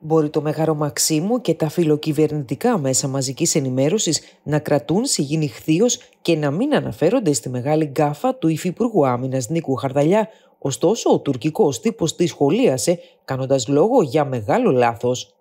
Μπορεί το Μέγαρο Μαξίμου και τα φιλοκυβερνητικά μέσα μαζικής ενημέρωσης να κρατούν σιγήν ηχθείως και να μην αναφέρονται στη μεγάλη γκάφα του Υφυπουργού Άμυνας Νίκου Χαρδαλιά, ωστόσο ο τουρκικός τύπος τη σχολίασε κάνοντας λόγο για μεγάλο λάθος.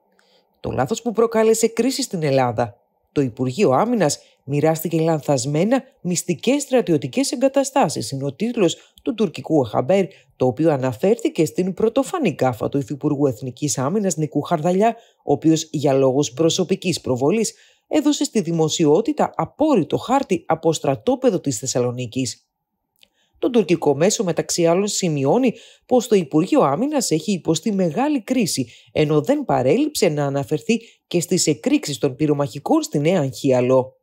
Το λάθος που προκάλεσε κρίση στην Ελλάδα. Το Υπουργείο Άμυνας μοιράστηκε λανθασμένα μυστικές στρατιωτικές εγκαταστάσεις, είναι ο τίτλος του τουρκικού Αχαμπέρ, το οποίο αναφέρθηκε στην πρωτοφανή κάφα του Υφυπουργού Εθνικής Άμυνας Νικού Χαρδαλιά, ο οποίος για λόγους προσωπικής προβολής έδωσε στη δημοσιότητα απόρριτο χάρτη από στρατόπεδο της Θεσσαλονίκης. Το τουρκικό μέσο μεταξύ άλλων σημειώνει πως το Υπουργείο Άμυνας έχει υποστεί μεγάλη κρίση, ενώ δεν παρέλειψε να αναφερθεί και στις εκρήξεις των πυρομαχικών στη Νέα Αγχίαλο.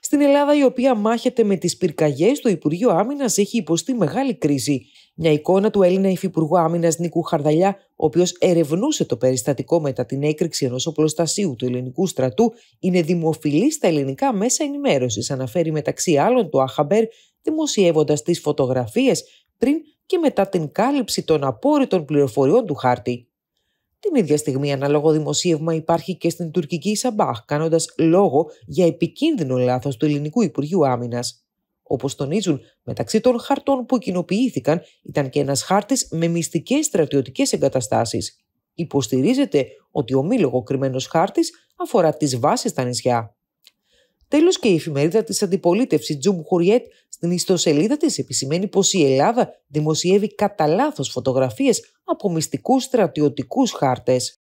Στην Ελλάδα, η οποία μάχεται με τις πυρκαγιές, το Υπουργείο Άμυνας έχει υποστεί μεγάλη κρίση. Μια εικόνα του Έλληνα Υφυπουργού Άμυνας Νίκου Χαρδαλιά, ο οποίος ερευνούσε το περιστατικό μετά την έκρηξη ενός οπλοστασίου του ελληνικού στρατού, είναι δημοφιλής στα ελληνικά μέσα ενημέρωσης, αναφέρει μεταξύ άλλων το Αχαμπέρ, δημοσιεύοντας τις φωτογραφίες πριν και μετά την κάλυψη των απόρριτων πληροφοριών του χάρτη. Την ίδια στιγμή ανάλογο δημοσίευμα υπάρχει και στην τουρκική Σαμπάχ, κάνοντας λόγο για επικίνδυνο λάθος του ελληνικού Υπουργείου Άμυνας. Όπως τονίζουν, μεταξύ των χαρτών που κοινοποιήθηκαν ήταν και ένας χάρτης με μυστικές στρατιωτικές εγκαταστάσεις. Υποστηρίζεται ότι ο μη λογοκριμένος χάρτης αφορά τις βάσεις στα νησιά. Τέλος και η εφημερίδα της αντιπολίτευσης Τζουμ Χουριέτ στην ιστοσελίδα της επισημαίνει πως η Ελλάδα δημοσιεύει κατά λάθος φωτογραφίες από μυστικούς στρατιωτικούς χάρτες.